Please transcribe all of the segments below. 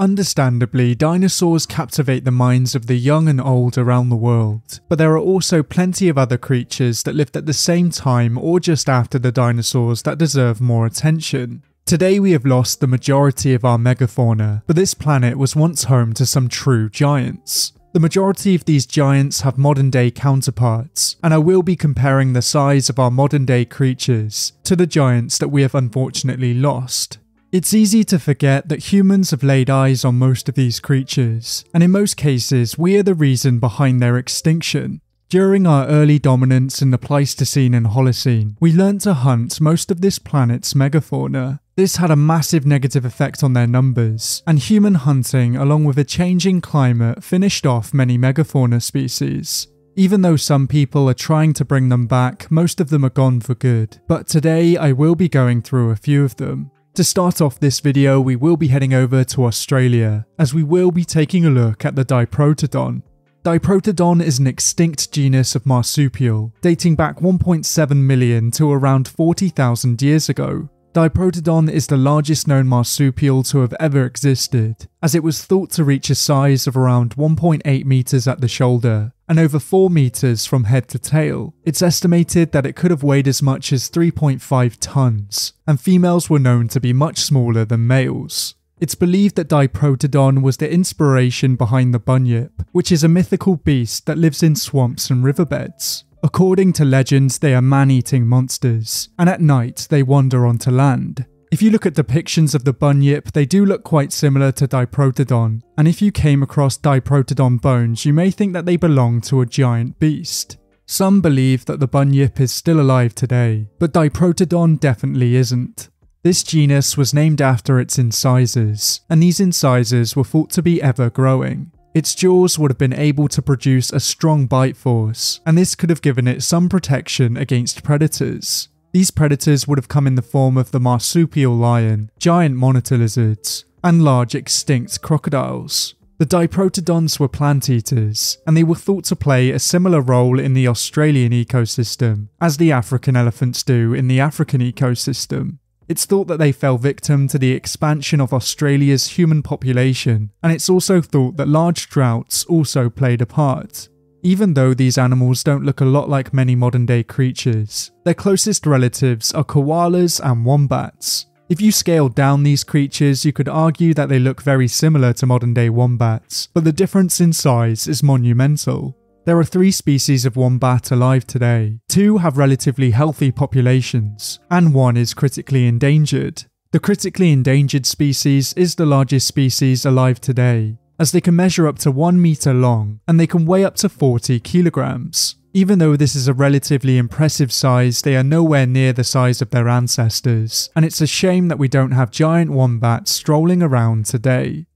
Understandably, dinosaurs captivate the minds of the young and old around the world, but there are also plenty of other creatures that lived at the same time or just after the dinosaurs that deserve more attention. Today we have lost the majority of our megafauna, but this planet was once home to some true giants. The majority of these giants have modern day counterparts, and I will be comparing the size of our modern day creatures to the giants that we have unfortunately lost. It's easy to forget that humans have laid eyes on most of these creatures, and in most cases, we are the reason behind their extinction. During our early dominance in the Pleistocene and Holocene, we learnt to hunt most of this planet's megafauna. This had a massive negative effect on their numbers, and human hunting, along with a changing climate, finished off many megafauna species. Even though some people are trying to bring them back, most of them are gone for good. But today I will be going through a few of them. To start off this video, we will be heading over to Australia, as we will be taking a look at the Diprotodon. Diprotodon is an extinct genus of marsupial, dating back 1.7 million to around 40,000 years ago. Diprotodon is the largest known marsupial to have ever existed, as it was thought to reach a size of around 1.8 meters at the shoulder and over 4 meters from head to tail. It's estimated that it could have weighed as much as 3.5 tons, and females were known to be much smaller than males. It's believed that Diprotodon was the inspiration behind the bunyip, which is a mythical beast that lives in swamps and riverbeds. According to legends, they are man eating monsters, and at night they wander onto land. If you look at depictions of the bunyip, they do look quite similar to Diprotodon, and if you came across Diprotodon bones, you may think that they belong to a giant beast. Some believe that the bunyip is still alive today, but Diprotodon definitely isn't. This genus was named after its incisors, and these incisors were thought to be ever growing. Its jaws would have been able to produce a strong bite force, and this could have given it some protection against predators. These predators would have come in the form of the marsupial lion, giant monitor lizards, and large extinct crocodiles. The diprotodonts were plant eaters, and they were thought to play a similar role in the Australian ecosystem as the African elephants do in the African ecosystem. It's thought that they fell victim to the expansion of Australia's human population, and it's also thought that large droughts also played a part. Even though these animals don't look a lot like many modern day creatures, their closest relatives are koalas and wombats. If you scaled down these creatures, you could argue that they look very similar to modern day wombats, but the difference in size is monumental. There are three species of wombat alive today. Two have relatively healthy populations, and one is critically endangered. The critically endangered species is the largest species alive today, as they can measure up to 1 meter long and they can weigh up to 40 kilograms. Even though this is a relatively impressive size, they are nowhere near the size of their ancestors, and it's a shame that we don't have giant wombats strolling around today.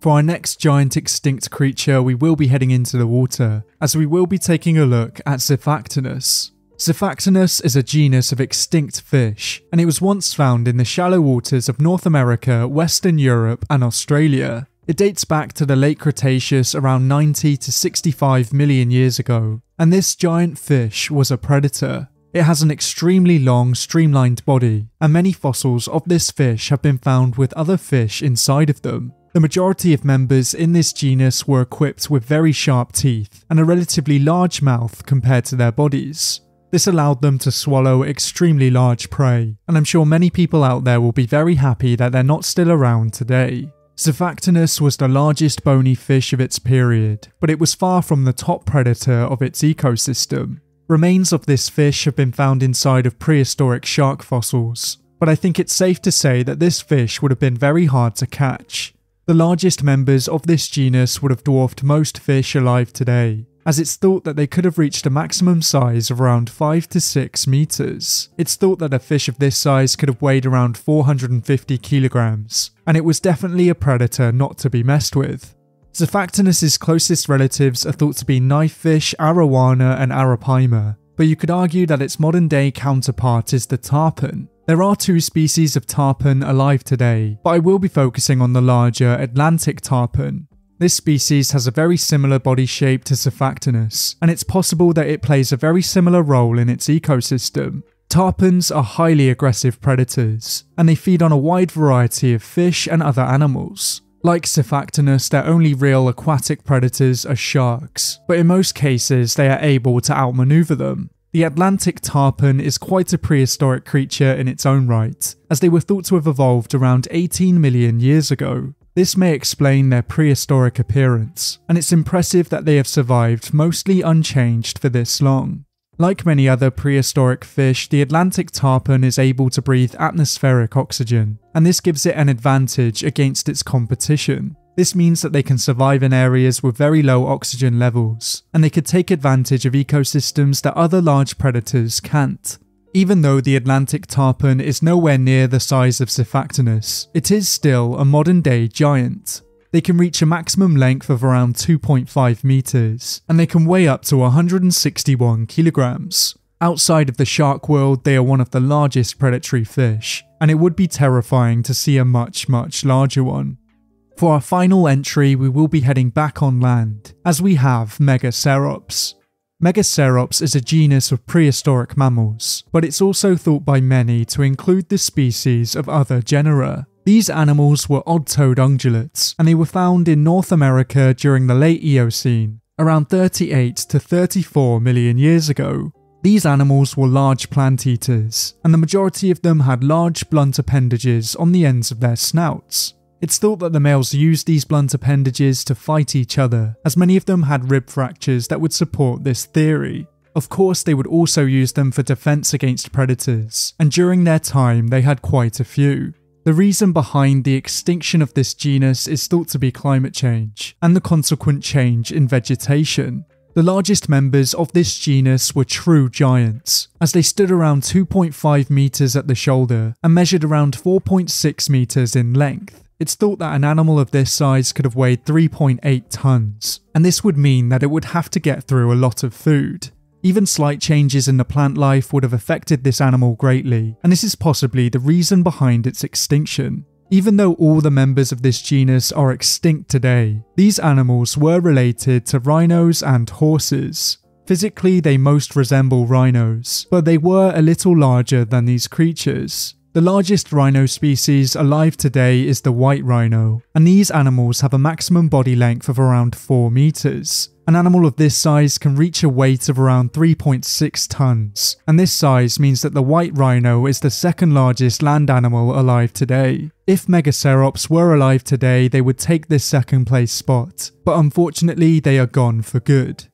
For our next giant extinct creature, we will be heading into the water, as we will be taking a look at Xiphactinus. Xiphactinus is a genus of extinct fish, and it was once found in the shallow waters of North America, Western Europe, and Australia. It dates back to the late Cretaceous around 90 to 65 million years ago, and this giant fish was a predator. It has an extremely long, streamlined body, and many fossils of this fish have been found with other fish inside of them. The majority of members in this genus were equipped with very sharp teeth and a relatively large mouth compared to their bodies. This allowed them to swallow extremely large prey, and I'm sure many people out there will be very happy that they're not still around today. Xiphactinus was the largest bony fish of its period, but it was far from the top predator of its ecosystem. Remains of this fish have been found inside of prehistoric shark fossils, but I think it's safe to say that this fish would have been very hard to catch. The largest members of this genus would have dwarfed most fish alive today, as it's thought that they could have reached a maximum size of around 5 to 6 meters. It's thought that a fish of this size could have weighed around 450 kilograms, and it was definitely a predator not to be messed with. Xiphactinus's closest relatives are thought to be knifefish, arowana, and arapaima, but you could argue that its modern day counterpart is the tarpon, there are two species of tarpon alive today, but I will be focusing on the larger Atlantic tarpon. This species has a very similar body shape to Xiphactinus, and it's possible that it plays a very similar role in its ecosystem. Tarpons are highly aggressive predators, and they feed on a wide variety of fish and other animals. Like Xiphactinus, their only real aquatic predators are sharks, but in most cases they are able to outmaneuver them. The Atlantic tarpon is quite a prehistoric creature in its own right, as they were thought to have evolved around 18 million years ago. This may explain their prehistoric appearance, and it's impressive that they have survived mostly unchanged for this long. Like many other prehistoric fish, the Atlantic tarpon is able to breathe atmospheric oxygen, and this gives it an advantage against its competition. This means that they can survive in areas with very low oxygen levels, and they could take advantage of ecosystems that other large predators can't. Even though the Atlantic tarpon is nowhere near the size of Xiphactinus, it is still a modern day giant. They can reach a maximum length of around 2.5 meters, and they can weigh up to 161 kilograms. Outside of the shark world, they are one of the largest predatory fish, and it would be terrifying to see a much, much larger one. For our final entry, we will be heading back on land, as we have Megacerops. Megacerops is a genus of prehistoric mammals, but it's also thought by many to include the species of other genera. These animals were odd-toed ungulates, and they were found in North America during the late Eocene, around 38 to 34 million years ago. These animals were large plant eaters, and the majority of them had large blunt appendages on the ends of their snouts. It's thought that the males used these blunt appendages to fight each other, as many of them had rib fractures that would support this theory. Of course, they would also use them for defense against predators, and during their time, they had quite a few. The reason behind the extinction of this genus is thought to be climate change and the consequent change in vegetation. The largest members of this genus were true giants, as they stood around 2.5 meters at the shoulder and measured around 4.6 meters in length. It's thought that an animal of this size could have weighed 3.8 tons, and this would mean that it would have to get through a lot of food. Even slight changes in the plant life would have affected this animal greatly, and this is possibly the reason behind its extinction. Even though all the members of this genus are extinct today, these animals were related to rhinos and horses. Physically, they most resemble rhinos, but they were a little larger than these creatures. The largest rhino species alive today is the white rhino, and these animals have a maximum body length of around 4 meters. An animal of this size can reach a weight of around 3.6 tons, and this size means that the white rhino is the second largest land animal alive today. If Megacerops were alive today, they would take this second place spot, but unfortunately they are gone for good.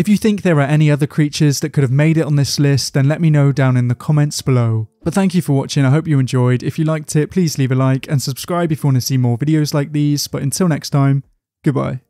If you think there are any other creatures that could have made it on this list, then let me know down in the comments below. But thank you for watching, I hope you enjoyed. If you liked it, please leave a like and subscribe if you want to see more videos like these. But until next time, goodbye.